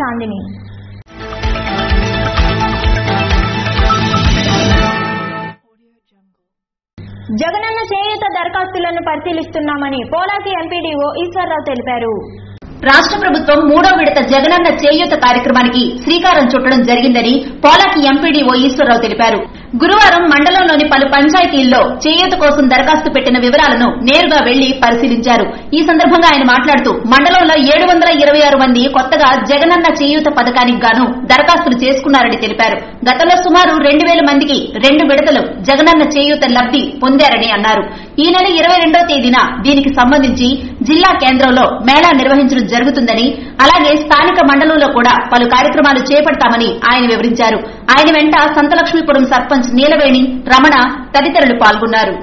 చాందిని జగనన్న చేయూత దరఖాస్తులను పరిశీలిస్తున్నామని పోలాకి ఎంపీడీఓ ఈశ్వరరావు తెలిపారు. రాష్ట్ర ప్రభుత్వం మూడో విడత జగనన్న చేయూత కార్యక్రమానికి శ్రీకారం చుట్టడం జరిగిందని పోలాకి ఎంపీడీఓ ఈశ్వరరావు తెలిపారు. గురువారం మండలంలోని పలు పంచాయతీల్లో చేయూత కోసం దరఖాస్తు పెట్టిన వివరాలను నేరుగా వెళ్ళి పరిశీలించారు. ఈ సందర్భంగా ఆయన మాట్లాడుతూ మండలంలో ఏడు వందల ఇరవై ఆరు మంది కొత్తగా జగనన్న చేయూత పథకానికి గాను దరఖాస్తులు చేసుకున్నారని తెలిపారు. గతంలో సుమారు రెండు వేల మందికి రెండు విడతలు జగనన్న చేయూత లబ్ది పొందారని అన్నారు. ఈ నెల ఇరవై రెండో తేదీన దీనికి సంబంధించి జిల్లా కేంద్రంలో మేళా నిర్వహించడం జరుగుతుందని అలాగే స్థానిక మండలంలో కూడా పలు కార్యక్రమాలు చేపడతామని ఆయన వివరించారు. ఆయన వెంట సంతలక్ష్మీపురం సర్పంచ్ నీలవేణి రమణ తదితరులు పాల్గొన్నారు.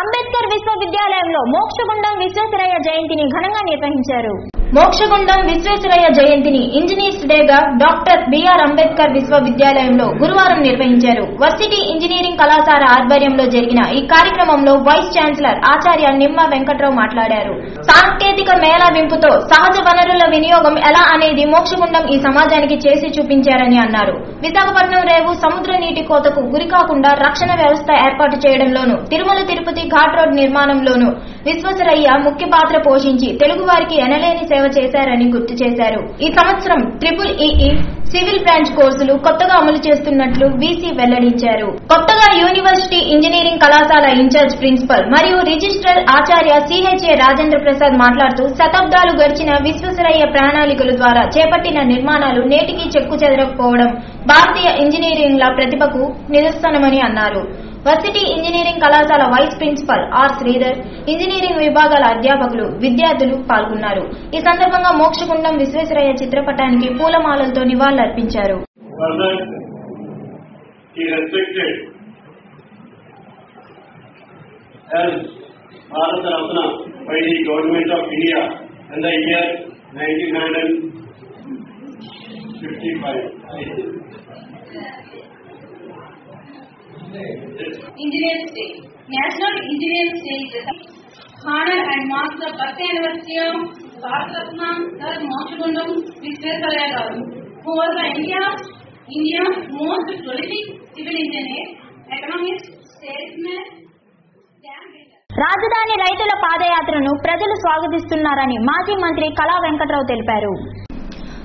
అంబేద్కర్ విశ్వవిద్యాలయంలో మోక్షగుండం విశ్వేశ్వరయ్య జయంతిని ఘనంగా నిర్వహించారు. మోక్షగుండం విశ్వేశ్వరయ్య జయంతిని ఇంజనీర్స్ డేగా డాక్టర్ బిఆర్ అంబేద్కర్ విశ్వవిద్యాలయంలో గురువారం నిర్వహించారు. వర్సిటీ ఇంజనీరింగ్ కళాశాల ఆధ్వర్యంలో జరిగిన ఈ కార్యక్రమంలో వైస్ ఛాన్సలర్ ఆచార్య నిమ్మ వెంకట్రావు మాట్లాడారు. సాంకేతిక మేళవింపుతో సహజ వనరుల వినియోగం ఎలా అనేది మోక్షగుండం ఈ సమాజానికి చేసి చూపించారని అన్నారు. విశాఖపట్నం రేవు సముద్ర నీటి కోతకు గురికాకుండా రక్షణ వ్యవస్థ ఏర్పాటు చేయడంలోనూ తిరుమల తిరుపతి ఘాట్ రోడ్ నిర్మాణంలోనూ విశ్వేశ్వరయ్య ముఖ్య పాత్ర పోషించి తెలుగువారికి ఎనలేని సేవ చేశారని గుర్తు చేశారు. ఈ సంవత్సరం ట్రిపుల్ ఈఈ సివిల్ బ్రాంచ్ కోర్సులు కొత్తగా అమలు చేస్తున్నట్లు వీసీ వెల్లడించారు. కొత్తగా యూనివర్సిటీ ఇంజనీరింగ్ కళాశాల ఇన్ఛార్జ్ ప్రిన్సిపల్ మరియు registrar Acharya C H A Rajendra Prasad మాట్లాడుతూ శతాబ్దాలు గడిచిన విశ్వసరయ్య ప్రణాళికల ద్వారా చేపట్టిన నిర్మాణాలు నేటికి చెక్కు చెదరకపోవడం భారతీయ ఇంజనీరింగ్ల ప్రతిభకు నిదర్శనమని అన్నారు. వర్సిటీ ఇంజనీరింగ్ కళాశాల vice principal R Sridhar engineering విభాగాల అధ్యాపకులు విద్యార్థులు పాల్గొన్నారు ఈ సందర్భంగా మోక్షగుండం విశ్వేశ్వరయ్య చిత్రపటానికి పూలమాలలతో నివాళులర్పించారు Further, he in the year 1955. Engineers day national engineers day honour and master birth anniversary Bharat Ratna sir Mokshagundam Visvesvaraya గారు who was India India most prolific civil engineer economics salesmen రాజధాని రైతుల పాదయాత్రను ప్రజలు స్వాగతిస్తున్నారని మాజీ మంత్రి కళా వెంకట్రావు తెలిపారు.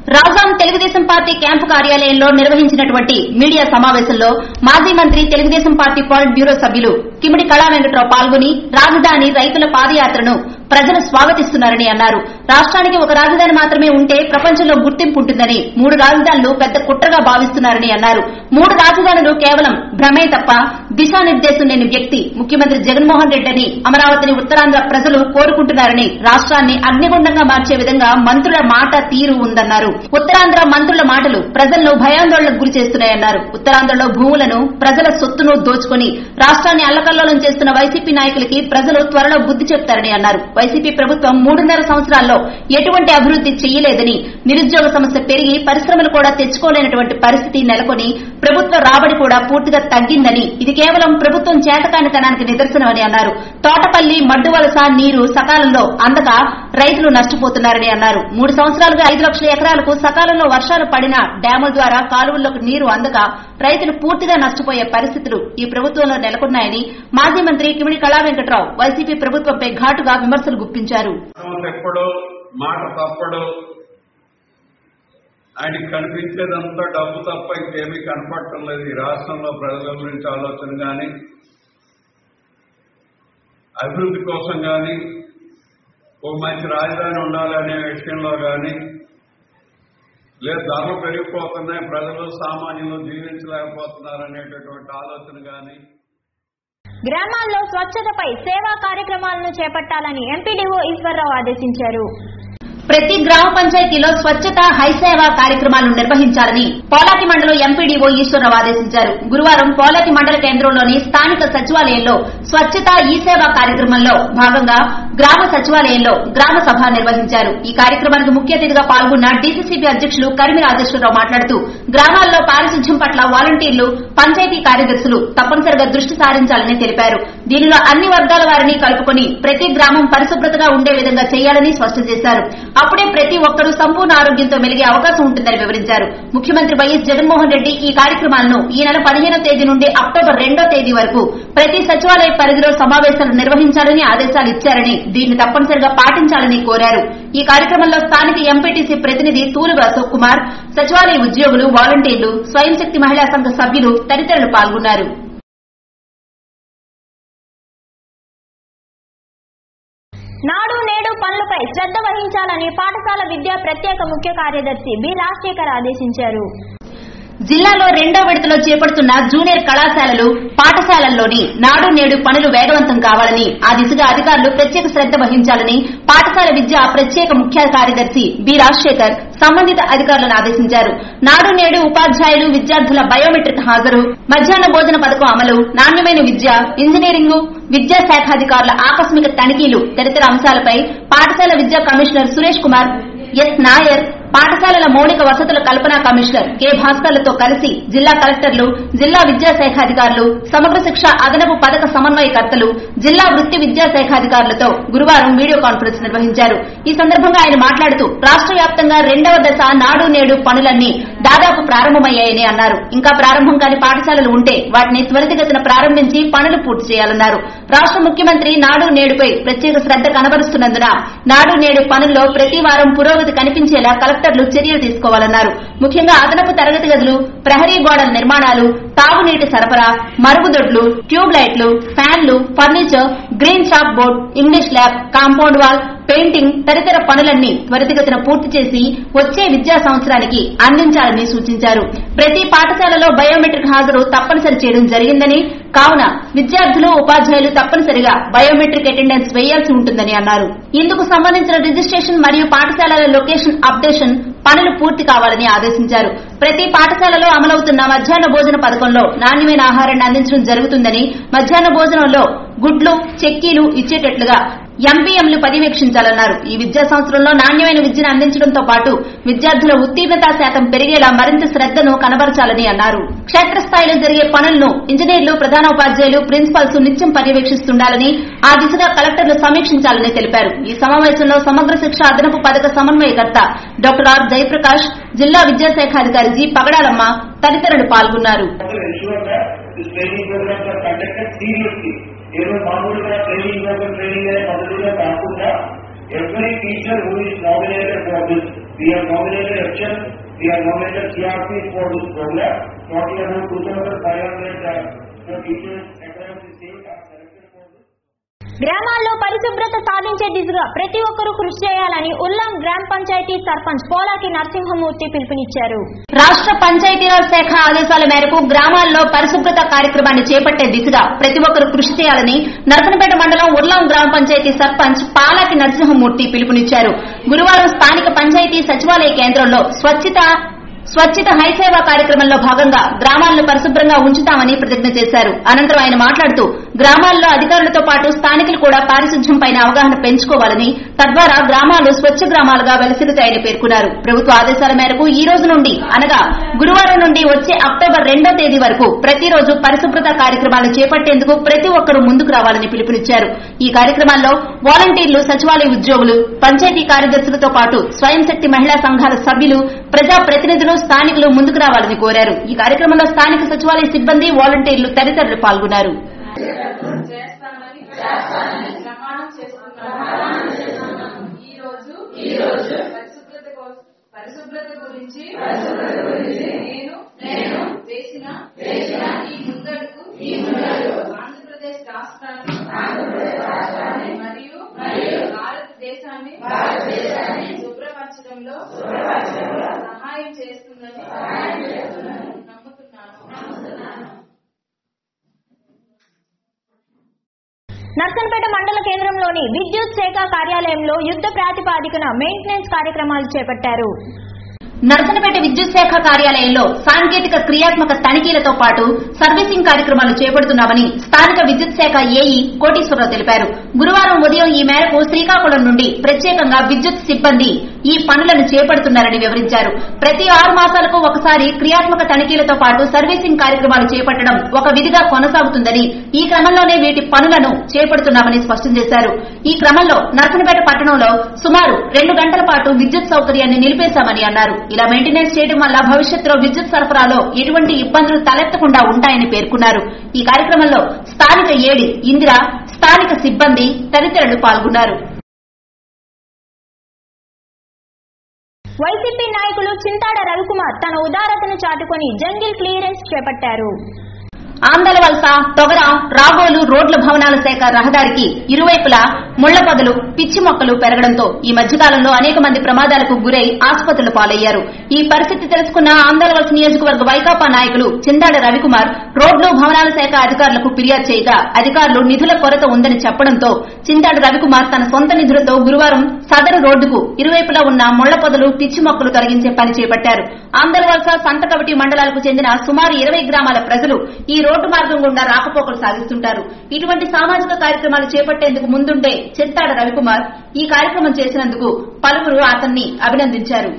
రాజాం తెలుగుదేశం పార్టీ క్యాంపు కార్యాలయంలో నిర్వహించినటువంటి మీడియా సమావేశంలో మాజీ మంత్రి తెలుగుదేశం పార్టీ పాలిట్ బ్యూరో సభ్యులు కిమిడి కళా వెంకట్రావు పాల్గొని రాజధాని రైతుల పాదయాత్రను ప్రజలు స్వాగతిస్తున్నారని అన్నారు. రాష్ట్రానికి ఒక రాజధాని మాత్రమే ఉంటే ప్రపంచంలో గుర్తింపు ఉంటుందని మూడు రాజధానులు పెద్ద కుట్రగా భావిస్తున్నారని అన్నారు. మూడు రాజధానులు కేవలం భ్రమే తప్ప దిశానిర్దేశం లేని వ్యక్తి ముఖ్యమంత్రి జగన్మోహన్ రెడ్డి అని అమరావతిని ఉత్తరాంధ్ర ప్రజలు కోరుకుంటున్నారని రాష్ట్రాన్ని అగ్నిగుండంగా మార్చే విధంగా మంత్రుల మాట తీరు ఉందన్నారు. ఉత్తరాంధ్ర మంత్రుల మాటలు ప్రజలను భయాందోళనకు గురి చేస్తున్నాయన్నారు. ఉత్తరాంధ్రలో భూములను ప్రజల సొత్తును దోచుకుని రాష్ట్రాన్ని అల్లకల్లోలం చేస్తున్న వైసీపీ నాయకులకి ప్రజలు త్వరలో బుద్ది చెప్తారని అన్నారు. వైసీపీ ప్రభుత్వం మూడున్నర సంవత్సరాల్లో ఎటువంటి అభివృద్ది చేయలేదని నిరుద్యోగ సమస్య పెరిగి పరిశ్రమలు కూడా తెచ్చుకోలేనటువంటి పరిస్థితి నెలకొని ప్రభుత్వ రాబడి కూడా పూర్తిగా తగ్గిందని ఇది కేవలం ప్రభుత్వం చేతకానితనానికి నిదర్శనమని అన్నారు. తోటపల్లి మడ్డు వలస నీరు సకాలంలో అందక రైతులు నష్టపోతున్నారని అన్నారు. మూడు సంవత్సరాలుగా ఐదు లక్షల ఎకరాలకు సకాలంలో వర్షాలు పడినా డ్యాముల ద్వారా కాలువల్లోకి నీరు అందక రైతులు పూర్తిగా నష్టపోయే పరిస్థితులు ఈ ప్రభుత్వంలో నెలకొన్నాయని మాజీ మంత్రి కిమిడి కళా వెంకట్రావు వైసీపీ ప్రభుత్వంపై ఘాటుగా విమర్శలు గుప్పించారు. తెప్పడు మాట తప్పడు. ఆయనకి కనిపించేదంతా డబ్బు తప్ప ఇంకేమీ కనపడటం లేదు. ఈ రాష్ట్రంలో ప్రజల గురించి ఆలోచన కానీ అభివృద్ధి కోసం కానీ ఓ మంచి రాజధాని ఉండాలనే విషయంలో కానీ లేదు ధరలు పెరిగిపోతున్నాయి ప్రజలు సామాన్యులు జీవించలేకపోతున్నారు అనేటటువంటి ఆలోచన కానీ గ్రామాల్లో స్వచ్ఛతపై సేవా కార్యక్రమాలను చేపట్టాలని ఎంపీడీఓ ఈశ్వరరావు ఆదేశించారు. ప్రతి గ్రామ పంచాయతీలో స్వచ్ఛత హైసేవ కార్యక్రమాలు నిర్వహించాలని పోలాకి మండలం ఎంపీడీఓ ఈశ్వరరావు ఆదేశించారు. గురువారం పోలతి మండల కేంద్రంలోని స్థానిక సచివాలయంలో స్వచ్ఛత ఈ సేవా కార్యక్రమంలో భాగంగా గ్రామ సచివాలయంలో గ్రామ సభ నిర్వహించారు. ఈ కార్యక్రమానికి ముఖ్య అతిథిగా పాల్గొన్న డీసీసీబీ అధ్యక్షులు కరిమి రాజేశ్వరరావు మాట్లాడుతూ గ్రామాల్లో పారిశుధ్యం పట్ల వాలంటీర్లు పంచాయతీ కార్యదర్శులు తప్పనిసరిగా దృష్టి సారించాలని తెలిపారు. దీనిలో అన్ని వర్గాల వారిని కలుపుకొని ప్రతి గ్రామం పరిశుభ్రతగా ఉండే విధంగా చేయాలని స్పష్టం చేశారు. అప్పుడే ప్రతి ఒక్కరూ సంపూర్ణ ఆరోగ్యంతో మెలిగే అవకాశం ఉంటుందని వివరించారు. ముఖ్యమంత్రి వైఎస్ జగన్మోహన్ రెడ్డి ఈ కార్యక్రమాలను ఈ నెల పదిహేనో తేదీ నుండి అక్టోబర్ రెండో తేదీ వరకు ప్రతి సచివాలయ పరిధిలో సమావేశాలు నిర్వహించాలని ఆదేశాలు ఇచ్చారని దీన్ని తప్పనిసరిగా పాటించాలని కోరారు. ఈ కార్యక్రమంలో స్థానిక ఎంపీటీసీ ప్రతినిధి తూలుగు అశోక్ కుమార్ సచివాలయ ఉద్యోగులు వాలంటీర్లు స్వయం శక్తి మహిళా సంఘ సభ్యులు తదితరులు పాల్గొన్నారు. నేడు పనులపై శ్రద్ధ వహించాలని పాఠశాల విద్యా ప్రత్యేక ముఖ్య కార్యదర్శి బి రాజశేఖర్ ఆదేశించారు. జిల్లాలో రెండో విడతలో చేపడుతున్న జూనియర్ కళాశాలలు పాఠశాలల్లోని నాడు నేడు పనులు వేగవంతం కావాలని ఆ దిశగా అధికారులు ప్రత్యేక శ్రద్ధ వహించాలని పాఠశాల విద్య ప్రత్యేక ముఖ్య కార్యదర్శి బి రాజశేఖర్ సంబంధిత అధికారులను ఆదేశించారు. నాడు నేడు ఉపాధ్యాయులు విద్యార్థుల బయోమెట్రిక్ హాజరు మధ్యాహ్న భోజన పథకం అమలు నాణ్యమైన విద్య ఇంజనీరింగ్ విద్యాశాఖాధికారుల ఆకస్మిక తనిఖీలు తదితర అంశాలపై పాఠశాల విద్యా కమిషనర్ సురేష్ కుమార్ ఎస్ నాయర్ పాఠశాలల మౌలిక వసతుల కల్పన కమిషనర్ కె. భాస్కర్లతో కలిసి జిల్లా కలెక్టర్లు జిల్లా విద్యాశాఖ అధికారులు సమగ్ర శిక్ష అదనపు పథక సమన్వయకర్తలు జిల్లా వృత్తి విద్యాశాఖాధికారులతో గురువారం వీడియో కాన్ఫరెన్స్ నిర్వహించారు. ఈ సందర్భంగా ఆయన మాట్లాడుతూ రాష్ట్ర వ్యాప్తంగా రెండవ దశ నాడు నేడు పనులన్నీ దాదాపు ప్రారంభమయ్యాయని అన్నారు. ఇంకా ప్రారంభం కాని పాఠశాలలు ఉంటే వాటిని త్వరితగతిన ప్రారంభించి పనులు పూర్తి చేయాలన్నారు. రాష్ట్ర ముఖ్యమంత్రి నాడు నేడుపై ప్రత్యేక శ్రద్ధ కనబరుస్తున్నందున నాడు నేడు పనుల్లో ప్రతి వారం పురోగతి కనిపించేలా కలెక్టర్లు చర్యలు తీసుకోవాలన్నారు. ముఖ్యంగా అదనపు తరగతి గదులు ప్రహరీ గోడల నిర్మాణాలు తాగునీటి సరఫరా మరుగుదొడ్లు ట్యూబ్ లైట్లు ఫ్యాన్లు furniture green shop board English lab compound wall painting తదితర పనులన్నీ త్వరితగతిన పూర్తి చేసి వచ్చే విద్యా సంవత్సరానికి అందించాలని సూచించారు. ప్రతి పాఠశాలలో బయోమెట్రిక్ హాజరు తప్పనిసరి చేయడం జరిగిందని కావున విద్యార్థులు ఉపాధ్యాయులు తప్పనిసరిగా బయోమెట్రిక్ అటెండెన్స్ వేయాల్సి ఉంటుందని అన్నారు. ఇందుకు సంబంధించిన రిజిస్ట్రేషన్ మరియు పాఠశాలల లొకేషన్ అప్డేషన్ పనులు పూర్తి కావాలని ఆదేశించారు. ప్రతి పాఠశాలలో అమలవుతున్న మధ్యాహ్న భోజన పథకంలో నాణ్యమైన ఆహారాన్ని అందించడం జరుగుతుందని మధ్యాహ్న భోజనంలో గుడ్లు చెక్కీలు ఇచ్చేటట్లుగా ఎంపీఎంలు పర్యవేక్షించాలన్నారు. ఈ విద్యా సంవత్సరంలో నాణ్యమైన విద్యను అందించడంతో పాటు విద్యార్థుల ఉత్తీర్ణతా శాతం పెరిగేలా మరింత శ్రద్దను కనబరచాలని అన్నారు. క్షేత్రస్థాయిలో జరిగే పనులను ఇంజనీర్లు ప్రధానోపాధ్యాయులు ప్రిన్సిపల్స్ నిత్యం పర్యవేక్షిస్తుండాలని ఆ దిశగా కలెక్టర్లు సమీక్షించాలని తెలిపారు. ఈ సమావేశంలో సమగ్ర శిక్ష అదనపు పథక సమన్వయకర్త డాక్టర్ ఆర్ జయప్రకాష్ జిల్లా విద్యాశాఖ అధికారి జి పగడాలమ్మ తదితరులు పాల్గొన్నారు. even Mangalore training local training and Mangalore Kanpura, every teacher who is nominated for this, we have nominated action, we have nominated CRP for this program, talking about 2,500 uh, teachers. గ్రామాల్లో పరిశుభ్రత సాధించే దిశగా ప్రతి ఒక్కరూ కృషి చేయాలని ఉల్లం గ్రామ పంచాయతీ సర్పంచ్ పోలాకి నరసింహమూర్తి పిలుపునిచ్చారు. రాష్ట్ర పంచాయతీరాజ్ శాఖ ఆదేశాల మేరకు గ్రామాల్లో పరిశుభ్రత కార్యక్రమాన్ని చేపట్టే దిశగా ప్రతి ఒక్కరూ కృషి చేయాలని నరసనపేట మండలం ఉర్లాం గ్రామ పంచాయతీ సర్పంచ్ పాలాకి నరసింహమూర్తి పిలుపునిచ్చారు. గురువారం స్థానిక పంచాయతీ సచివాలయ కేంద్రంలో స్వచ్ఛత స్వచ్ఛత హైసేవా కార్యక్రమంలో భాగంగా గ్రామాలను పరిశుభ్రంగా ఉంచుతామని ప్రతిజ్ఞ చేశారు. అనంతరం ఆయన మాట్లాడుతూ గ్రామాల్లో అధికారులతో పాటు స్థానికులు కూడా పారిశుధ్యం పైన అవగాహన పెంచుకోవాలని తద్వారా గ్రామాలు స్వచ్ఛ గ్రామాలుగా వెలసిల్లుతాయని పేర్కొన్నారు. ప్రభుత్వ ఆదేశాల మేరకు ఈ రోజు నుండి అనగా గురువారం నుండి వచ్చే అక్టోబర్ రెండో తేదీ వరకు ప్రతిరోజు పరిశుభ్రత కార్యక్రమాలు చేపట్టేందుకు ప్రతి ఒక్కరూ ముందుకు రావాలని పిలుపునిచ్చారు. ఈ కార్యక్రమాల్లో వాలంటీర్లు సచివాలయ ఉద్యోగులు పంచాయతీ కార్యదర్శులతో పాటు స్వయం శక్తి మహిళా సంఘాల సభ్యులు ప్రజా ప్రతినిధులు స్థానికులు ముందుకు రావాలని కోరారు. ఈ కార్యక్రమంలో స్థానిక సచివాలయ సిబ్బంది వాలంటీర్లు తదితరులు పాల్గొన్నారు. చేస్తానని ప్రమాణం చేస్తున్నాను. ఈ రోజు ఈ రోజు పరిశుభ్రత గురించి నేను వేసిన ఈ ముందడుగు ఈ ముందడుగు ఆంధ్రప్రదేశ్ రాష్ట్రాన్ని ఆంధ్రప్రదేశ్ రాష్ట్రాన్ని మరియు మరియు భారతదేశాన్ని భారతదేశాన్ని శుభ్రపరచడంలో సహాయం చేస్తుందని సహాయం నర్సంపేట మండల కేంద్రంలోని విద్యుత్ శాఖ కార్యాలయంలో యుద్ధ ప్రాతిపాదికన మెయింటెనెన్స్ కార్యక్రమాలు చేపట్టారు. నర్సనపేట విద్యుత్ శాఖ కార్యాలయంలో సాంకేతిక క్రియాత్మక తనిఖీలతో పాటు సర్వీసింగ్ కార్యక్రమాలు చేపడుతున్నామని స్థానిక విద్యుత్ శాఖ ఏఈ కోటీశ్వరరావు తెలిపారు. గురువారం ఉదయం ఈ మేరకు శ్రీకాకుళం నుండి ప్రత్యేకంగా విద్యుత్ సిబ్బంది ఈ పనులను చేపడుతున్నారని వివరించారు. ప్రతి ఆరు మాసాలకు ఒకసారి క్రియాత్మక తనిఖీలతో పాటు సర్వీసింగ్ కార్యక్రమాలు చేపట్టడం ఒక విధిగా కొనసాగుతుందని ఈ క్రమంలోనే వీటి పనులను చేపడుతున్నామని స్పష్టం చేశారు. ఈ క్రమంలో నర్సనపేట పట్టణంలో సుమారు రెండు గంటల పాటు విద్యుత్ సౌకర్యాన్ని నిలిపేశామని అన్నారు. ఇలా మెయింటెనెన్స్ చేయడం వల్ల భవిష్యత్తులో విద్యుత్ సరఫరాలో ఎటువంటి ఇబ్బందులు తలెత్తకుండా ఉంటాయని పేర్కొన్నారు. ఈ కార్యక్రమంలో స్థానిక ఏడి ఇందిరా స్థానిక సిబ్బంది తదితరులు పాల్గొన్నారు. వైసీపీ నాయకులు చింతాడ రవికుమార్ తన ఉదారతను చాటుకొని జంగిల్ క్లియరెన్స్ చేపట్టారు. ఆందలవలస తొగర రాగోలు రోడ్ల భవనాల శాఖ రహదారికి ఇరువైపులా ముళ్ళ పొదలు పిచ్చి మొక్కలు పెరగడంతో ఈ మధ్యకాలంలో అనేక మంది ప్రమాదాలకు గురై ఆసుపత్రుల పాలయ్యారు. ఈ పరిస్థితి తెలుసుకున్న ఆందలవలస నియోజకవర్గ వైకాపా నాయకులు చిందాడ రవికుమార్ రోడ్లు భవనాల శాఖ అధికారులకు ఫిర్యాదు చేయగా అధికారులు నిధుల కొరత ఉందని చెప్పడంతో చింతాడ రవికుమార్ తన సొంత నిధులతో గురువారం సదరు రోడ్డుకు ఇరువైపులా ఉన్న ముళ్ళ పొదలు పిచ్చి మొక్కలు తొలగించే పని చేపట్టారు. ఆందలవలస సంతకవటి మండలాలకు చెందిన సుమారు ఇరవై గ్రామాల ప్రజలు ఈ రోడ్డు మార్గం గుండా రాకపోకలు సాగిస్తుంటారు. ఇటువంటి సామాజిక కార్యక్రమాలు చేపట్టేందుకు ముందుండే చింతాడ రవికుమార్ ఈ కార్యక్రమం చేసినందుకు పలువురు అతన్ని అభినందించారు.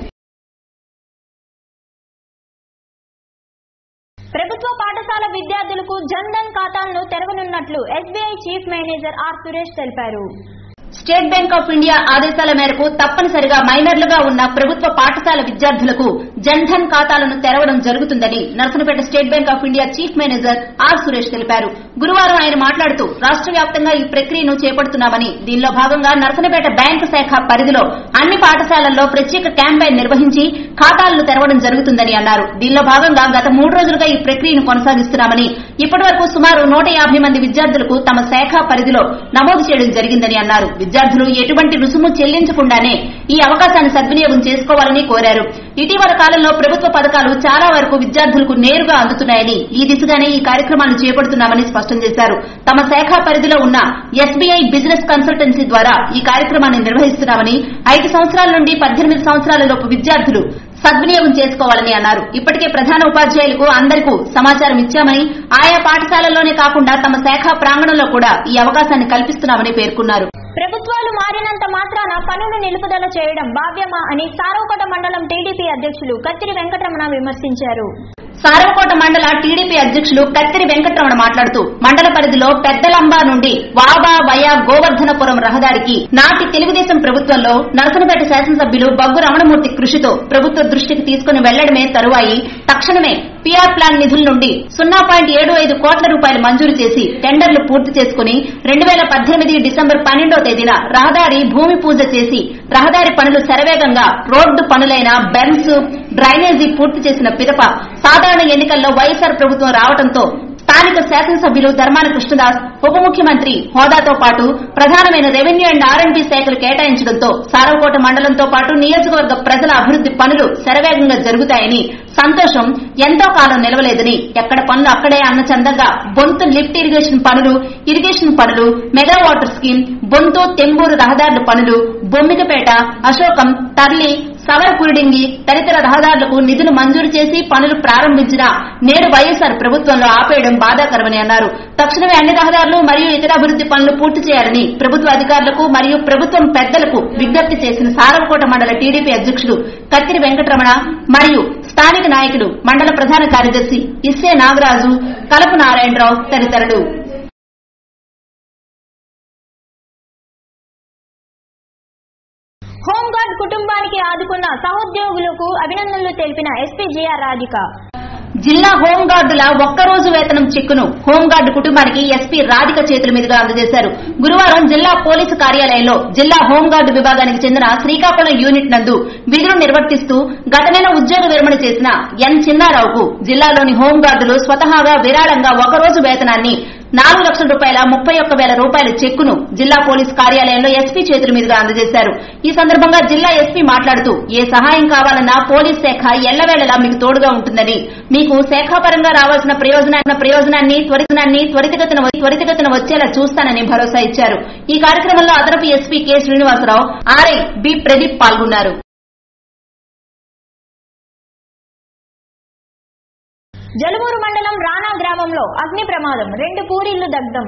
ప్రభుత్వ పాఠశాల విద్యార్థులకు జన్ధన్ ఖాతాలను తెరవనున్నట్లు SBI chief manager R Suresh తెలిపారు. స్టేట్ బ్యాంక్ ఆఫ్ ఇండియా ఆదేశాల మేరకు తప్పనిసరిగా మైనర్లుగా ఉన్న ప్రభుత్వ పాఠశాల విద్యార్థులకు జన్ ధన్ ఖాతాలను తెరవడం జరుగుతుందని Narasannapeta State Bank of India chief manager R Suresh తెలిపారు. గురువారం ఆయన మాట్లాడుతూ రాష్ట్ర వ్యాప్తంగా ఈ ప్రక్రియను చేపడుతున్నామని దీనిలో భాగంగా నర్సనపేట బ్యాంకు శాఖ పరిధిలో అన్ని పాఠశాలల్లో ప్రత్యేక క్యాంపెయిన్ నిర్వహించి ఖాతాలను తెరవడం జరుగుతుందని అన్నారు. దీనిలో భాగంగా గత మూడు రోజులుగా ఈ ప్రక్రియను కొనసాగిస్తున్నామని ఇప్పటి వరకు సుమారు నూట యాభై మంది విద్యార్థులకు తమ శాఖ పరిధిలో నమోదు చేయడం జరిగిందని అన్నారు. విద్యార్థులు ఎటువంటి రుసుము చెల్లించకుండానే ఈ అవకాశాన్ని సద్వినియోగం చేసుకోవాలని కోరారు. ఇటీవల కాలంలో ప్రభుత్వ పథకాలు చాలా వరకు విద్యార్థులకు నేరుగా అందుతున్నాయని ఈ దిశగానే ఈ కార్యక్రమాన్ని చేపడుతున్నామని స్పష్టం చేశారు. తమ శాఖ పరిధిలో ఉన్న ఎస్బీఐ బిజినెస్ కన్సల్టెన్సీ ద్వారా ఈ కార్యక్రమాన్ని నిర్వహిస్తున్నామని ఐదు సంవత్సరాల నుండి పద్దెనిమిది సంవత్సరాల లోపు విద్యార్థులు సద్వినియోగం చేసుకోవాలని అన్నారు. ఇప్పటికే ప్రధాన ఉపాధ్యాయులకు అందరికీ సమాచారం ఇచ్చామని ఆయా పాఠశాలల్లోనే కాకుండా తమ శాఖ ప్రాంగణంలో కూడా ఈ అవకాశాన్ని కల్పిస్తున్నామని పేర్కొన్నారు. ప్రభుత్వాలు మారినంత మాత్రాన పనులు నిలుపుదల చేయడం భావ్యమా అని సారవకోట మండలం టీడీపీ అధ్యక్షులు కత్తిరి వెంకటరమణ విమర్శించారు. సారవకోట మండల టీడీపీ అధ్యక్షులు కత్తిరి వెంకటరమణ మాట్లాడుతూ మండల పరిధిలో పెద్దలంబా నుండి వాబా వయా గోవర్ధనపురం రహదారికి నాటి తెలుగుదేశం ప్రభుత్వంలో నరసనపేట శాసనసభ్యులు బగ్గు రమణమూర్తి కృషితో ప్రభుత్వ దృష్టికి తీసుకుని వెళ్ళడమే తరువాయి. తక్షణమే పీఆర్ ప్లాన్ నిధుల నుండి సున్నా పాయింట్ ఏడు ఐదు కోట్ల రూపాయలు మంజూరు చేసి టెండర్లు పూర్తి చేసుకుని రెండు వేల పద్దెనిమిది డిసెంబర్ పన్నెండో తేదీన రహదారి భూమి పూజ చేసి రహదారి పనులు శరవేగంగా రోడ్డు పనులైన బెన్స్ డ్రైనేజీ పూర్తి చేసిన పిదప సాధారణ ఎన్నికల్లో వైఎస్ఆర్ ప్రభుత్వం రావడంతో స్థానిక శాసనసభ్యులు ధర్మాన కృష్ణదాస్ ఉప ముఖ్యమంత్రి హోదాతో పాటు ప్రధానమైన రెవెన్యూ అండ్ ఆర్ఎండ్బీ శాఖలు కేటాయించడంతో సారవకోట మండలంతో పాటు నియోజకవర్గ ప్రజల అభివృద్ది పనులు శరవేగంగా జరుగుతాయని సంతోషం ఎంతో కాలం నిలవలేదని ఎక్కడ పనులు అక్కడే అన్న చందంగా బొంతు లిఫ్ట్ ఇరిగేషన్ పనులు ఇరిగేషన్ పనులు mega water scheme Bonthu Temburu రహదారుల పనులు బొమ్మికపేట అశోకం తర్లి సవరకురిడింగి తదితర రహదారులకు నిధులు మంజూరు చేసి పనులు ప్రారంభించినా నేడు వైఎస్సార్ ప్రభుత్వంలో ఆపేయడం బాధాకరమని అన్నారు. తక్షణమే అన్ని రహదారులు మరియు ఇతర అభివృద్ది పనులు పూర్తి చేయాలని ప్రభుత్వ అధికారులకు మరియు ప్రభుత్వం పెద్దలకు విజ్ఞప్తి చేసిన సారవకోట మండల టీడీపీ అధ్యక్షుడు కత్తిరి వెంకటరమణ మరియు స్థానిక నాయకులు మండల ప్రధాన కార్యదర్శి ఇస్సే నాగరాజు కలపు నారాయణరావు తదితరులు. హోంగార్డ్ కుటుంబానికి ఆదుకున్న సహోద్యోగులకు అభినందనలు తెలిపిన ఎస్పీ జిఆర్ రాధిక. జిల్లా హోంగార్డుల ఒక్కరోజు వేతనం చెక్కును. హోంగార్డు కుటుంబానికి ఎస్పీ రాధిక చేతుల మీదుగా అందజేశారు. గురువారం జిల్లా పోలీసు కార్యాలయంలో జిల్లా హోంగార్డు విభాగానికి చెందిన శ్రీకాకుళం యూనిట్ నందు విధులు నిర్వర్తిస్తూ గత నెల ఉద్యోగ విరమణ చేసిన ఎన్ చిన్నారావుకు జిల్లాలోని హోంగార్డులు స్వతహాగా విరాళంగా ఒకరోజు వేతనాన్ని నాలుగు లక్షల రూపాయల ముప్పై ఒక్క వేల రూపాయల చెక్కును జిల్లా పోలీస్ కార్యాలయంలో ఎస్పీ చేతుల మీదుగా అందజేశారు. ఈ సందర్భంగా జిల్లా ఎస్పీ మాట్లాడుతూ ఏ సహాయం కావాలన్నా పోలీస్ శాఖ ఎల్లవేళలా మీకు తోడుగా ఉంటుందని మీకు శాఖాపరంగా రావాల్సిన ప్రయోజనాన్ని ప్రయోజనాన్ని త్వరితనాన్ని త్వరితగతిన త్వరితగతిన వచ్చేలా చూస్తానని భరోసా ఇచ్చారు. ఈ కార్యక్రమంలో అదనపు SP K. Srinivasa Rao RI B. Pradeep పాల్గొన్నారు. జలుమూరు మండలం రాణా గ్రామంలో అగ్ని ప్రమాదం. రెండు పూరిళ్ళు దగ్ధం.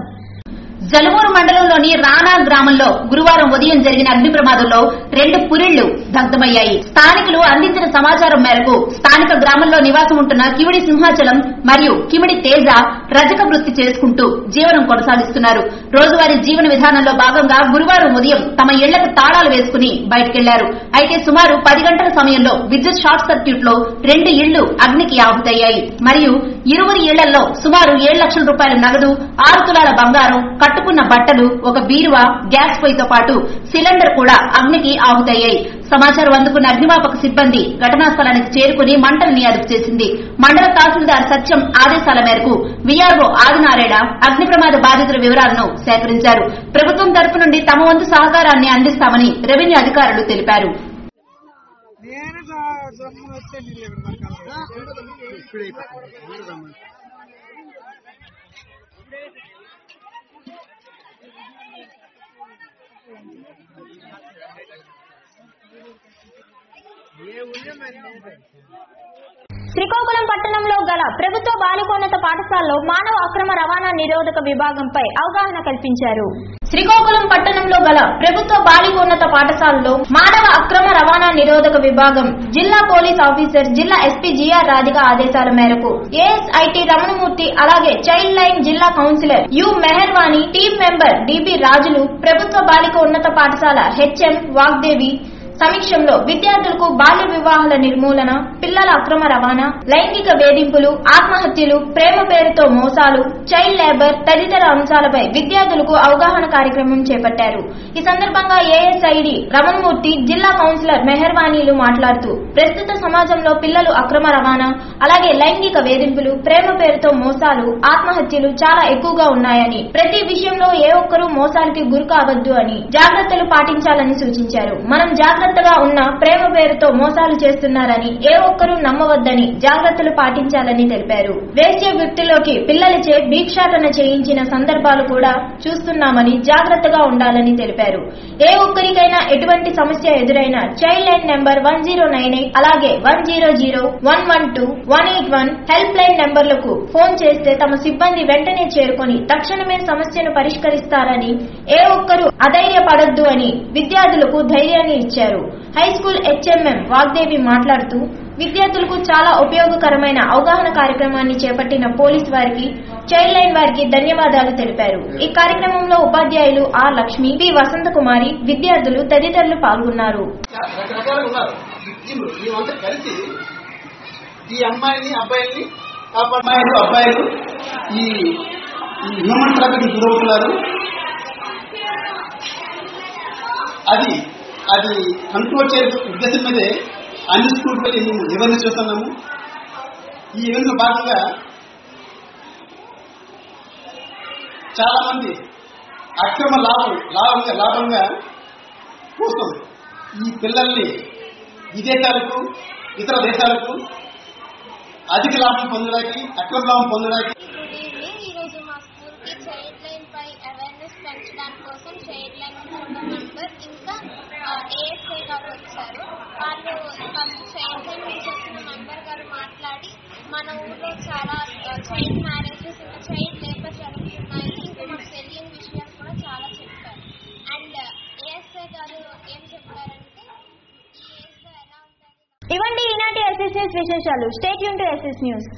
జలుమూరు మండలంలోని రానా గ్రామంలో గురువారం ఉదయం జరిగిన అగ్ని ప్రమాదంలో రెండు పురిళ్ళు దగ్ధమయ్యాయి. స్థానికులు అందించిన సమాచారం మేరకు స్థానిక గ్రామంలో నివాసం ఉంటున్న కిమిడి సింహాచలం మరియు కిమిడి తేజ రజక వృత్తి చేసుకుంటూ జీవనం కొనసాగిస్తున్నారు. రోజువారీ జీవన విధానంలో భాగంగా గురువారం ఉదయం తమ ఇళ్ళకు తాళాలు వేసుకుని బయటకెళ్ళారు. అయితే సుమారు పది గంటల సమయంలో విద్యుత్ షార్ట్ సర్క్యూట్లో రెండు ఇళ్ళు అగ్నికి ఆహుతయ్యాయి. మరియు ఇరువురి ఇళ్ళలో సుమారు ఏడు లక్షల రూపాయల నగదు ఆరు తులాల బంగారం కట్టుకున్న బట్టలు ఒక బీరువా గ్యాస్ పొయ్యితో పాటు సిలిండర్ కూడా అగ్నికి ఆహుతయ్యాయి. సమాచారం అందుకున్న అగ్నిమాపక సిబ్బంది ఘటనా స్థలానికి చేరుకుని మంటల్ని అదుపు చేసింది. మండల తహసీల్దార్ సత్యం ఆదేశాల మేరకు వీఆర్ఓ ఆదినారాయణ అగ్ని ప్రమాద బాధితుల వివరాలను సేకరించారు. ప్రభుత్వం తరపు నుండి తమ వంతు సహకారాన్ని అందిస్తామని రెవెన్యూ అధికారులు తెలిపారు. శ్రీకాకుళం పట్టణంలో గల ప్రభుత్వ బాలికోన్నత పాఠశాలలో మానవ అక్రమ రవాణా నిరోధక విభాగంపై అవగాహన కల్పించారు. శ్రీకాకుళం పట్టణంలో గల ప్రభుత్వ బాలికోన్నత పాఠశాలలో మానవ అక్రమ రవాణా నిరోధక విభాగం జిల్లా పోలీస్ ఆఫీసర్ జిల్లా ఎస్పీ జిఆర్ రాధిక ఆదేశాల మేరకు ఏఎస్ఐటి రమణమూర్తి అలాగే చైల్డ్ లైన్ జిల్లా counsellor U Meharvani team member D B Rajulu ప్రభుత్వ బాలిక ఉన్నత పాఠశాల హెచ్ఎం వాగ్దేవి సమీక్షంలో విద్యార్థులకు బాల్య వివాహాల నిర్మూలన పిల్లల అక్రమ రవాణా లైంగిక వేధింపులు ఆత్మహత్యలు ప్రేమ పేరుతో మోసాలు చైల్డ్ లేబర్ తదితర అంశాలపై విద్యార్థులకు అవగాహన కార్యక్రమం చేపట్టారు. ఈ సందర్భంగా ఏఎస్ఐడి రమణమూర్తి జిల్లా కౌన్సిలర్ మెహర్వానీలు మాట్లాడుతూ ప్రస్తుత సమాజంలో పిల్లలు అక్రమ రవాణా అలాగే లైంగిక వేధింపులు ప్రేమ పేరుతో మోసాలు ఆత్మహత్యలు చాలా ఎక్కువగా ఉన్నాయని ప్రతి విషయంలో ఏ ఒక్కరూ మోసాలకి గురి కావద్దు అని జాగ్రత్తలు పాటించాలని సూచించారు. మనం జాగ్రత్తగా ఉన్న ప్రేమ పేరుతో మోసాలు చేస్తున్నారని ఏ ఒక్కరూ నమ్మవద్దని జాగ్రత్తలు పాటించాలని తెలిపారు. వేశ్య వృత్తిలోకి పిల్లలచే భిక్షాటన చేయించిన సందర్భాలు కూడా చూస్తున్నామని జాగ్రత్తగా ఉండాలని తెలిపారు. ఏ ఒక్కరికైనా ఎటువంటి సమస్య ఎదురైనా child line number one zero nine eight అలాగే one zero zero one one two one eight one help line నెంబర్లకు ఫోన్ చేస్తే తమ సిబ్బంది వెంటనే చేరుకొని తక్షణమే సమస్యను పరిష్కరిస్తారని ఏ ఒక్కరూ అధైర్యపడొద్దు అని విద్యార్థులకు ధైర్యాన్ని ఇచ్చారు. హై స్కూల్ హెచ్ఎంఎం వాగ్దేవి మాట్లాడుతూ విద్యార్థులకు చాలా ఉపయోగకరమైన అవగాహన కార్యక్రమాన్ని చేపట్టిన పోలీస్ వారికి చైల్డ్ లైన్ వారికి ధన్యవాదాలు తెలిపారు. ఈ కార్యక్రమంలో ఉపాధ్యాయులు ఆర్ లక్ష్మి పి. వసంత కుమారి విద్యార్థులు తదితరులు పాల్గొన్నారు. ఈ అమ్మాయిని అబ్బాయిని అమ్మాయిలు అబ్బాయిలు ఈ హ్యూమన్ ట్రాఫిక్ గురవుతున్నారు. అది అది కంట్రోల్ చేసే ఉద్దేశం మీదే అన్ని స్కూల్పై మేము ఎవరిని చూస్తున్నాము. ఈ ఈవెంట్ భాగంగా చాలా మంది అక్రమ లాభం లాభంగా లాభంగా కోసం ఈ పిల్లల్ని విదేశాలకు ఇతర దేశాలకు అధిక లాభం పొందడానికి అక్రమ లాభం పొందడానికి గుడ్ ఈవినింగ్ ఈరోజు మా స్కూల్కి చైల్డ్ లైన్ పై పెంచడం కోసం చైర్లను లైన్ మెంబర్ ఇంకా ఏఎస్ఐ గారు వచ్చారు. వాళ్ళు చైల్డ్ లైన్ నుంచి వచ్చిన మెంబర్ గారు మాట్లాడి మన ఊళ్ళో చాలా చైల్డ్ మ్యారేజెస్ ఇంకా చైల్డ్ లేబర్ జరుగుతున్నాయి. ఇంకా మాకు తెలియని విషయాలు కూడా చాలా చెప్పారు. అండ్ ఏఎస్ఐ గారు ఏం చెప్పారంటే ఇవ్వండి ఇవండి ఈనాటి ఎస్ఎస్ఎస్ విశేషాలు. State Yoon to SS news